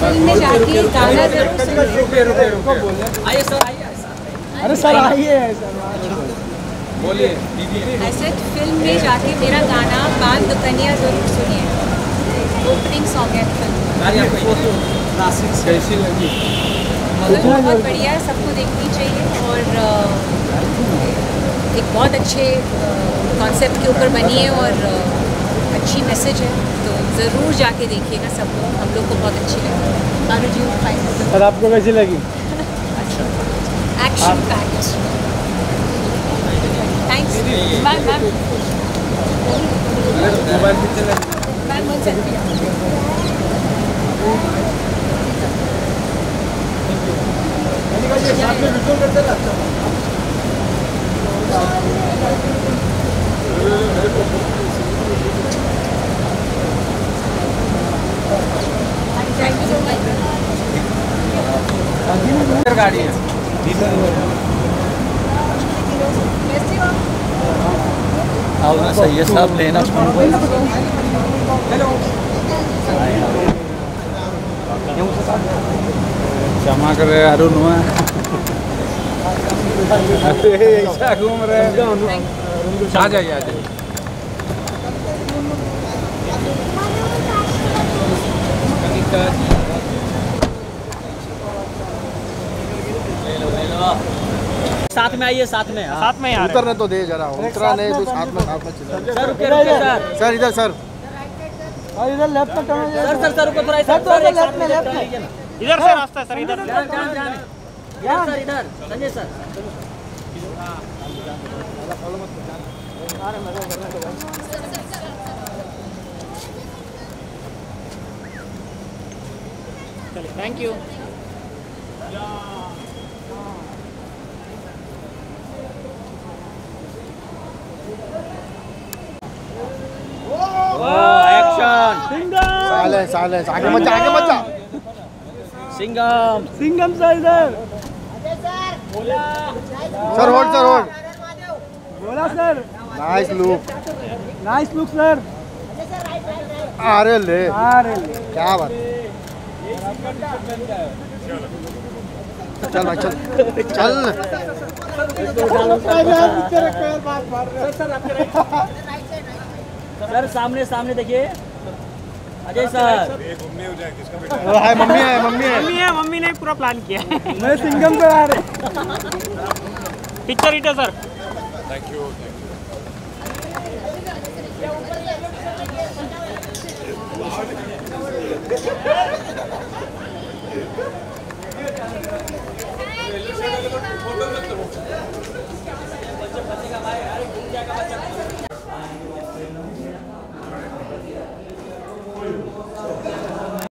Film में जाके गाना ज़रूर आइए सर आइए अरे सर आइए बोलिए दीदी। ऐसे फ़िल्म में जाके मेरा गाना बाल दुकनिया ज़रूर सुनिए। ओपनिंग सॉन्ग है फ़िल्म कैसी लगी? फ़िल्म बहुत बढ़िया है सबको देखनी चाहिए और एक बहुत अच्छे कॉन्सेप्ट के ऊपर बनी है और अच्छी मैसेज है तो ज़रूर जाके देखिएगा सब लोग। हम लोग को बहुत अच्छी लगी। बारू जी फाइनल आपको कैसी लगी? Action packed thanks ma'am ma'am mobile कितने ma'am selfie you so much गाड़ी है। आओ ना सही है सब लेना क्षमा करे अरुण हुआ। ऐसा घूम रहे हैं। आ जाइए आ जाइए। साथ में आइए साथ में। हाँ। साथ में यार उतरने तो दे जरा उतरा नहीं तो साथ में साथ में चला। सर रुके रुके सर। सर इधर सर। और इधर लेफ़्ट में सर सर सर रुको थोड़ा सर, साथ left में left में। इधर से रास्ता है सर इधर जान जान जान। इधर सर इधर। Sanjay sir. Thank you action silence silence आगे मत जा आगे मत जा सिंगम सिंगम सर इधर सर होल्ड सर होल्ड बोला sir nice look nice look sir अरे ले अरे क्या बात चल भाई चल चल सर सर सामने सामने देखिए। अजय सर। हाय मम्मी है मम्मी है। मम्मी है मम्मी ने पूरा प्लान किया मैं सिंगम पे आ रहे। पिक्चर इटर सर थैंक यू फ़ोटो बच्चा फंसेगा भाई अरे घूम जाएगा बच्चा